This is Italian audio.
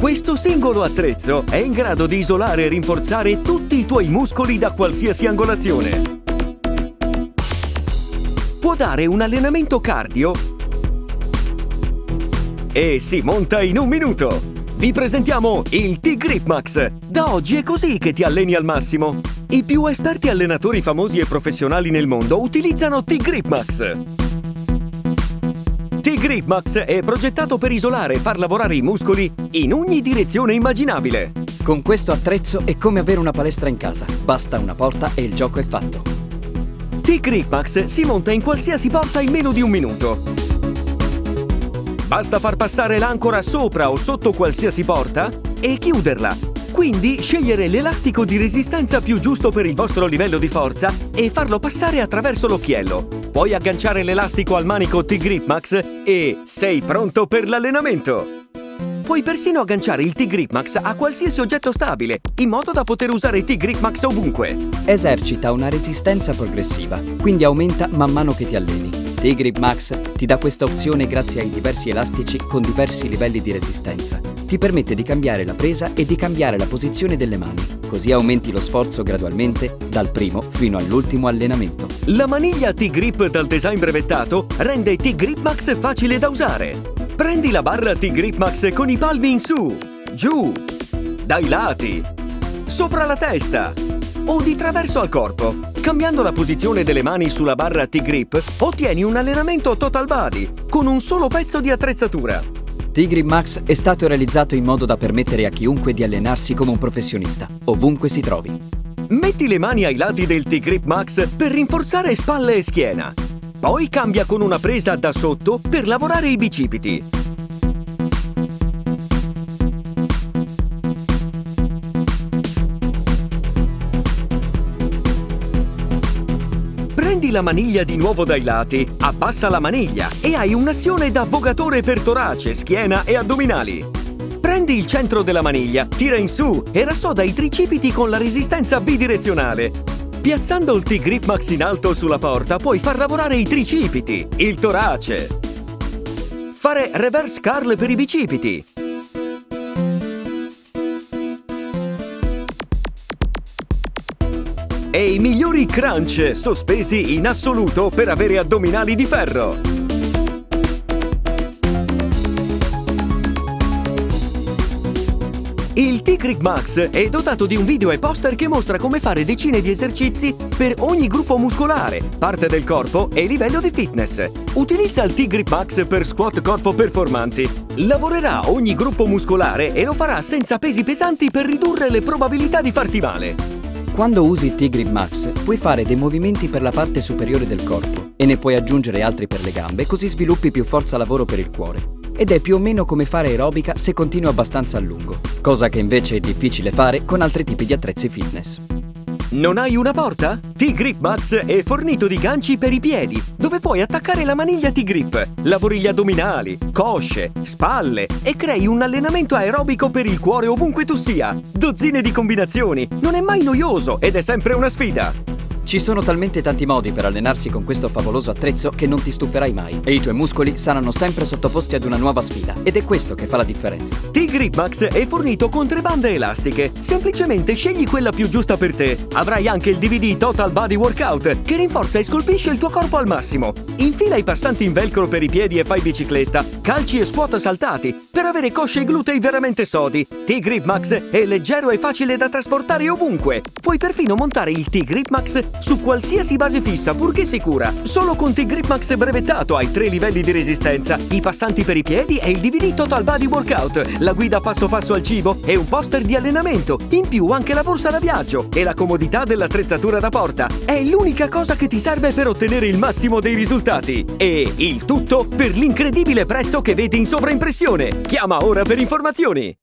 Questo singolo attrezzo è in grado di isolare e rinforzare tutti i tuoi muscoli da qualsiasi angolazione. Può dare un allenamento cardio e si monta in un minuto. Vi presentiamo il T-Grip Max. Da oggi è così che ti alleni al massimo. I più esperti allenatori famosi e professionali nel mondo utilizzano T-Grip Max. T-Grip Max è progettato per isolare e far lavorare i muscoli in ogni direzione immaginabile. Con questo attrezzo è come avere una palestra in casa. Basta una porta e il gioco è fatto. T-Grip Max si monta in qualsiasi porta in meno di un minuto. Basta far passare l'ancora sopra o sotto qualsiasi porta e chiuderla. Quindi scegliere l'elastico di resistenza più giusto per il vostro livello di forza e farlo passare attraverso l'occhiello. Puoi agganciare l'elastico al manico T-Grip Max e sei pronto per l'allenamento! Puoi persino agganciare il T-Grip Max a qualsiasi oggetto stabile, in modo da poter usare T-Grip Max ovunque. Esercita una resistenza progressiva, quindi aumenta man mano che ti alleni. T-Grip Max ti dà questa opzione grazie ai diversi elastici con diversi livelli di resistenza. Ti permette di cambiare la presa e di cambiare la posizione delle mani, così aumenti lo sforzo gradualmente dal primo fino all'ultimo allenamento. La maniglia T-Grip dal design brevettato rende T-Grip Max facile da usare. Prendi la barra T-Grip Max con i palmi in su, giù, dai lati, sopra la testa o di traverso al corpo. Cambiando la posizione delle mani sulla barra T-Grip, ottieni un allenamento total body con un solo pezzo di attrezzatura. T-Grip Max è stato realizzato in modo da permettere a chiunque di allenarsi come un professionista, ovunque si trovi. Metti le mani ai lati del T-Grip Max per rinforzare spalle e schiena. Poi cambia con una presa da sotto per lavorare i bicipiti. Prendi la maniglia di nuovo dai lati, abbassa la maniglia e hai un'azione da vogatore per torace, schiena e addominali. Prendi il centro della maniglia, tira in su e rassoda i tricipiti con la resistenza bidirezionale. Piazzando il T-Grip Max in alto sulla porta puoi far lavorare i tricipiti, il torace. Fare reverse curl per i bicipiti, e i migliori crunch sospesi in assoluto per avere addominali di ferro. Il T-Crick Max è dotato di un video e poster che mostra come fare decine di esercizi per ogni gruppo muscolare, parte del corpo e livello di fitness. Utilizza il T-Grip Max per squat corpo performanti. Lavorerà ogni gruppo muscolare e lo farà senza pesi pesanti per ridurre le probabilità di farti male. Quando usi T-Grip Max puoi fare dei movimenti per la parte superiore del corpo e ne puoi aggiungere altri per le gambe così sviluppi più forza lavoro per il cuore. Ed è più o meno come fare aerobica se continui abbastanza a lungo, cosa che invece è difficile fare con altri tipi di attrezzi fitness. Non hai una porta? T-Grip Max è fornito di ganci per i piedi, dove puoi attaccare la maniglia T-Grip. Lavori gli addominali, cosce, spalle e crei un allenamento aerobico per il cuore ovunque tu sia. Dozzine di combinazioni, non è mai noioso ed è sempre una sfida. Ci sono talmente tanti modi per allenarsi con questo favoloso attrezzo che non ti stuferai mai e i tuoi muscoli saranno sempre sottoposti ad una nuova sfida ed è questo che fa la differenza. T-Grip Max è fornito con tre bande elastiche. Semplicemente scegli quella più giusta per te. Avrai anche il DVD Total Body Workout che rinforza e scolpisce il tuo corpo al massimo. Infila i passanti in velcro per i piedi e fai bicicletta, calci e squat saltati per avere cosce e glutei veramente sodi. T-Grip Max è leggero e facile da trasportare ovunque. Puoi perfino montare il T-Grip Max su qualsiasi base fissa purché sicura. Solo con T-Grip Max brevettato hai tre livelli di resistenza, i passanti per i piedi e il DVD Total Body Workout, la guida passo passo al cibo e un poster di allenamento. In più anche la borsa da viaggio e la comodità dell'attrezzatura da porta. È l'unica cosa che ti serve per ottenere il massimo dei risultati. E il tutto per l'incredibile prezzo che vedi in sovraimpressione. Chiama ora per informazioni.